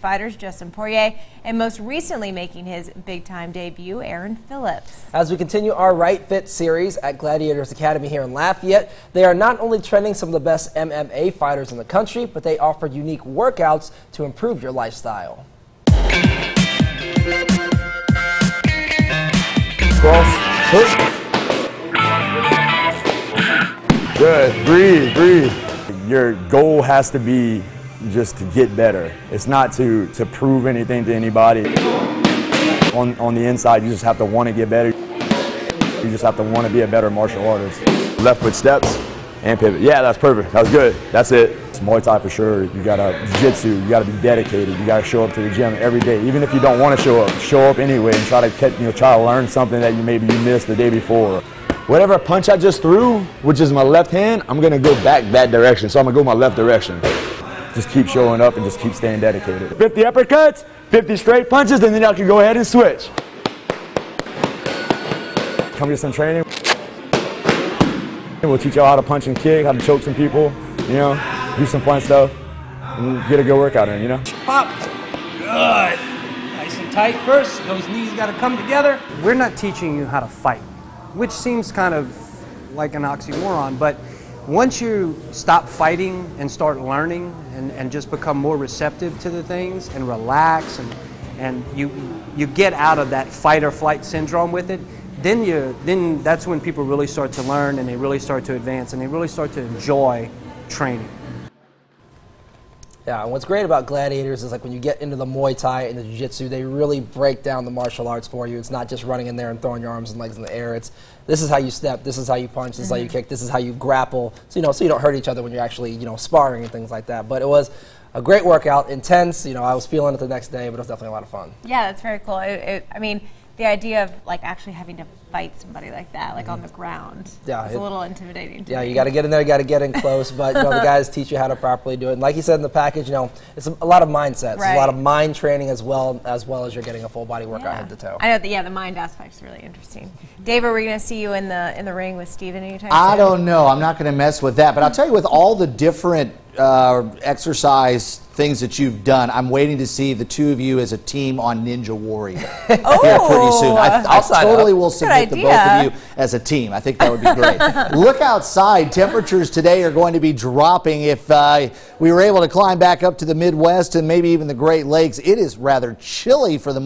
fighters Dustin Poirier and most recently making his big time debut Aaron Phillips. As we continue our Right Fit series at Gladiators Academy here in Lafayette, they are not only training some of the best MMA fighters in the country, but they offer unique workouts to improve your lifestyle. Cross, hook. Good, breathe, breathe. Your goal has to be just to get better. It's not to, to prove anything to anybody. On, on the inside, you just have to want to get better. You just have to want to be a better martial artist. Left foot steps and pivot. Yeah, that's perfect. That was good. That's it. It's Muay Thai for sure. You got to jiu-jitsu. You got to be dedicated. You got to show up to the gym every day. Even if you don't want to show up, show up anyway and try to catch, you know, try to learn something that you maybe you missed the day before. Whatever punch I just threw, which is my left hand, I'm going to go back that direction. So I'm to go my left direction just keep showing up and just keep staying dedicated. 50 uppercuts, 50 straight punches, and then y'all can go ahead and switch. Come get some training. We'll teach y'all how to punch and kick, how to choke some people, you know, do some fun stuff, and get a good workout in, you know. Pop. Good. Nice and tight first. Those knees got to come together. We're not teaching you how to fight, which seems kind of like an oxymoron, but once you stop fighting and start learning and, and just become more receptive to the things and relax and, and you, you get out of that fight or flight syndrome with it, then, you, then that's when people really start to learn and they really start to advance and they really start to enjoy training. Yeah, and what's great about gladiators is like when you get into the Muay Thai and the Jiu-Jitsu, they really break down the martial arts for you. It's not just running in there and throwing your arms and legs in the air. It's this is how you step, this is how you punch, this mm -hmm. is how you mm-hmm. kick, this is how you grapple. So you know, so you don't hurt each other when you're actually you know sparring and things like that. But it was a great workout, intense. You know, I was feeling it the next day, but it was definitely a lot of fun. Yeah, that's very cool. It, it, I mean the idea of like actually having to fight somebody like that, like mm -hmm. on the ground, yeah, it's it, a little intimidating. yeah, me. you got to get in there, you got to get in close, but you know the guys teach you how to properly do it. And like you said in the package, you know, it's a, a lot of mindset, right. a lot of mind training as well as well as you're getting a full body workout yeah. head to toe. I know, the, yeah, the mind aspect is really interesting. Dave, are we're going to see you in the in the ring with Steven anytime. I soon? don't know. I'm not going to mess with that, but I'll tell you, with all the different uh, exercise things that you've done. I'm waiting to see the two of you as a team on Ninja Warrior oh, here pretty soon. I, I totally up. will submit the both of you as a team. I think that would be great. Look outside. Temperatures today are going to be dropping. If uh, we were able to climb back up to the Midwest and maybe even the Great Lakes, it is rather chilly for the